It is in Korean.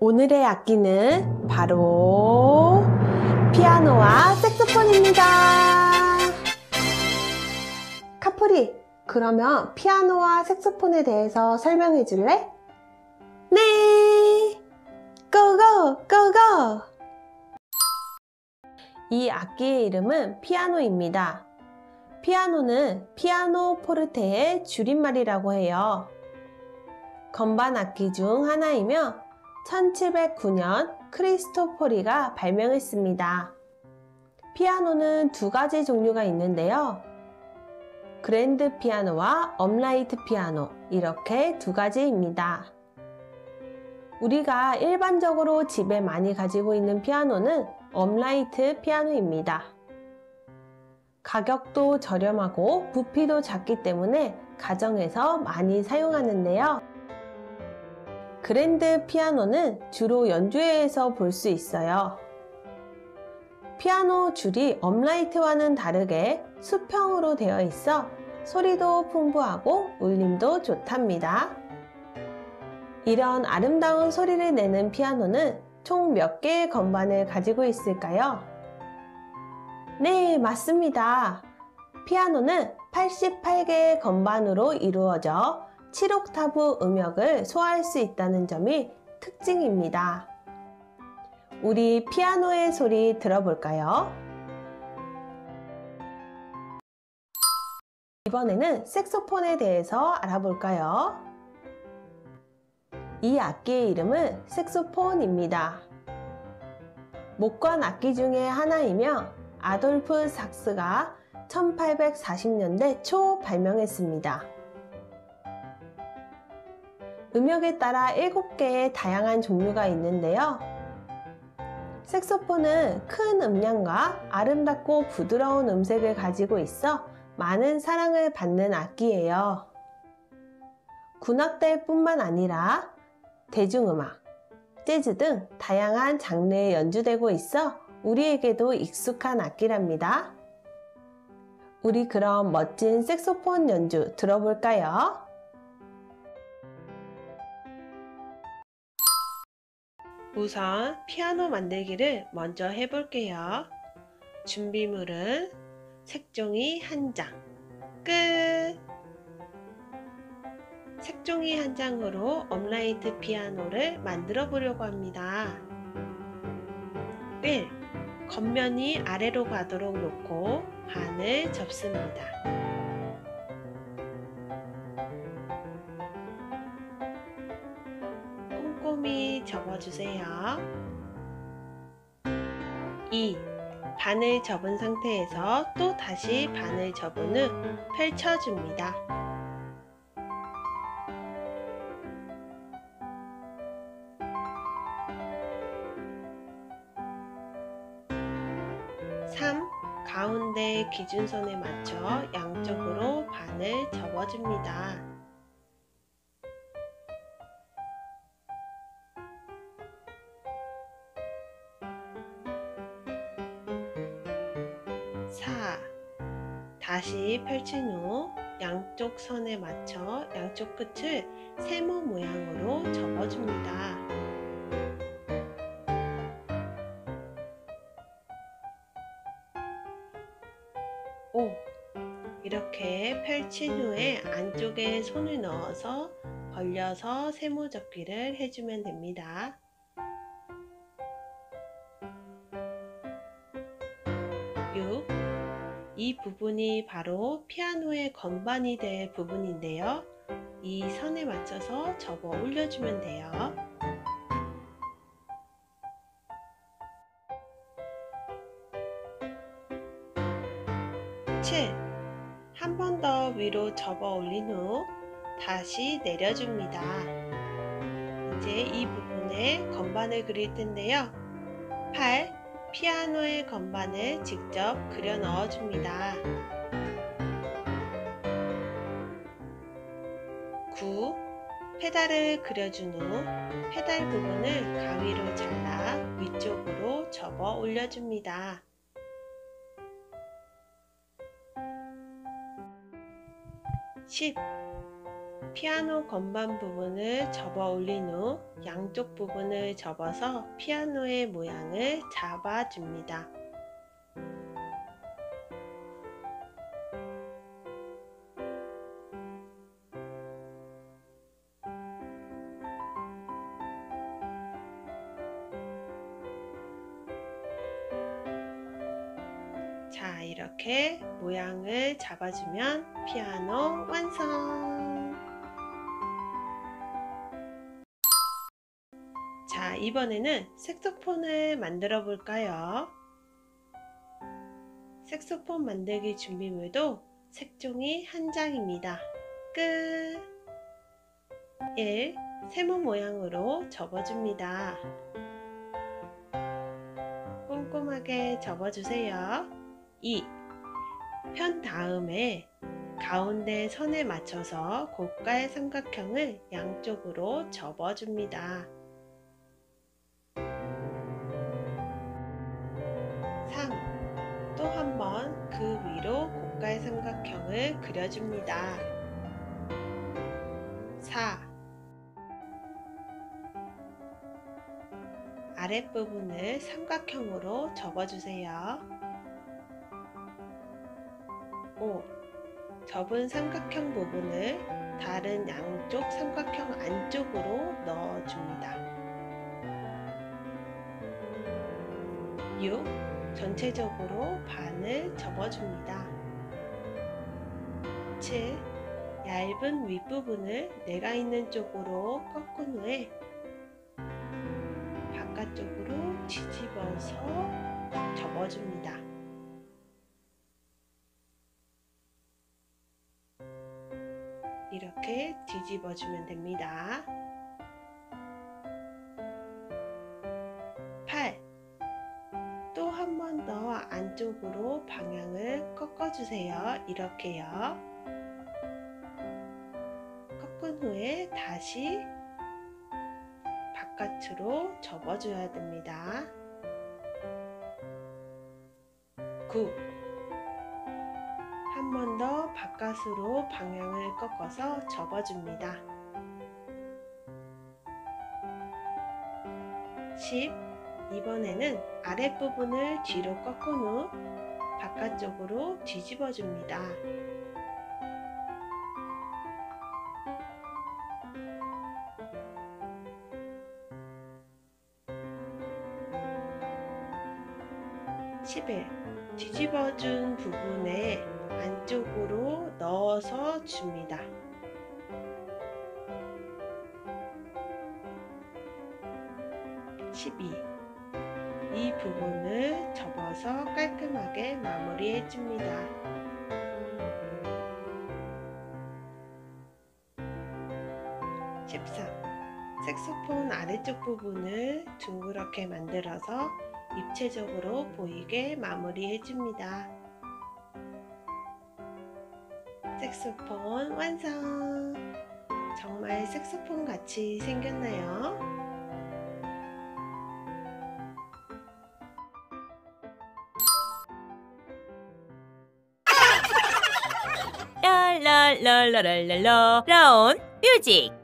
오늘의 악기는 바로 피아노와 색소폰입니다. 카프리, 그러면 피아노와 색소폰에 대해서 설명해 줄래? 네! 고고! 고고! 이 악기의 이름은 피아노입니다. 피아노는 피아노 포르테의 줄임말이라고 해요. 건반 악기 중 하나이며 1709년 크리스토포리가 발명했습니다. 피아노는 두 가지 종류가 있는데요. 그랜드 피아노와 업라이트 피아노 이렇게 두 가지입니다. 우리가 일반적으로 집에 많이 가지고 있는 피아노는 업라이트 피아노입니다. 가격도 저렴하고 부피도 작기 때문에 가정에서 많이 사용하는데요. 그랜드 피아노는 주로 연주회에서 볼 수 있어요. 피아노 줄이 업라이트와는 다르게 수평으로 되어 있어 소리도 풍부하고 울림도 좋답니다. 이런 아름다운 소리를 내는 피아노는 총 몇 개의 건반을 가지고 있을까요? 네, 맞습니다. 피아노는 88개의 건반으로 이루어져 7옥타브 음역을 소화할 수 있다는 점이 특징입니다. 우리 피아노의 소리 들어볼까요? 이번에는 색소폰에 대해서 알아볼까요? 이 악기의 이름은 색소폰입니다. 목관 악기 중의 하나이며 아돌프 삭스가 1840년대 초 발명했습니다. 음역에 따라 7개의 다양한 종류가 있는데요. 색소폰은 큰 음량과 아름답고 부드러운 음색을 가지고 있어 많은 사랑을 받는 악기예요. 군악대뿐만 아니라 대중음악, 재즈 등 다양한 장르에 연주되고 있어 우리에게도 익숙한 악기랍니다. 우리 그럼 멋진 색소폰 연주 들어볼까요? 우선 피아노 만들기를 먼저 해볼게요. 준비물은 색종이 한 장, 끝! 색종이 한 장으로 업라이트 피아노를 만들어 보려고 합니다. 1. 겉면이 아래로 가도록 놓고 반을 접습니다. 꼼꼼히 접어주세요. 2. 반을 접은 상태에서 또 다시 반을 접은 후 펼쳐줍니다. 3. 가운데 기준선에 맞춰 양쪽으로 반을 접어줍니다. 4. 다시 펼친 후 양쪽 선에 맞춰 양쪽 끝을 세모 모양으로 접어줍니다. 5. 이렇게 펼친 후에 안쪽에 손을 넣어서 벌려서 세모 접기를 해주면 됩니다. 이 부분이 바로 피아노의 건반이 될 부분인데요. 이 선에 맞춰서 접어 올려주면 돼요. 7. 한번 더 위로 접어 올린 후 다시 내려줍니다. 이제 이 부분에 건반을 그릴 텐데요. 8. 피아노의 건반을 직접 그려 넣어줍니다. 9. 페달을 그려준 후 페달 부분을 가위로 잘라 위쪽으로 접어 올려줍니다. 10. 피아노 건반 부분을 접어 올린 후 양쪽 부분을 접어서 피아노의 모양을 잡아줍니다. 자, 이렇게 모양을 잡아주면 피아노 완성! 자, 이번에는 색소폰을 만들어 볼까요? 색소폰 만들기 준비물도 색종이 한 장입니다. 끝! 1. 세모 모양으로 접어줍니다. 꼼꼼하게 접어주세요. 2. 편 다음에 가운데 선에 맞춰서 고깔 삼각형을 양쪽으로 접어줍니다. 삼각형을 그려줍니다. 4. 아랫부분을 삼각형으로 접어주세요. 5. 접은 삼각형 부분을 다른 양쪽 삼각형 안쪽으로 넣어줍니다. 6. 전체적으로 반을 접어줍니다. 7. 얇은 윗부분을 내가 있는 쪽으로 꺾은 후에 바깥쪽으로 뒤집어서 접어줍니다. 이렇게 뒤집어주면 됩니다. 8. 또한 번 더 안쪽으로 방향을 꺾어주세요. 이렇게요. 꺾은 후에 다시 바깥으로 접어줘야 됩니다. 9. 한 번 더 바깥으로 방향을 꺾어서 접어줍니다. 10. 이번에는 아랫부분을 뒤로 꺾은 후 바깥쪽으로 뒤집어 줍니다. (11) 뒤집어준 부분에 안쪽으로 넣어서 줍니다. 12. 이 부분을 접어서 깔끔하게 마무리해 줍니다. 13. 색소폰 아래쪽 부분을 둥그렇게 만들어서 입체적으로 보이게 마무리해 줍니다. 색소폰 완성! 정말 색소폰 같이 생겼나요? 랄랄랄랄랄랄라 라온 뮤직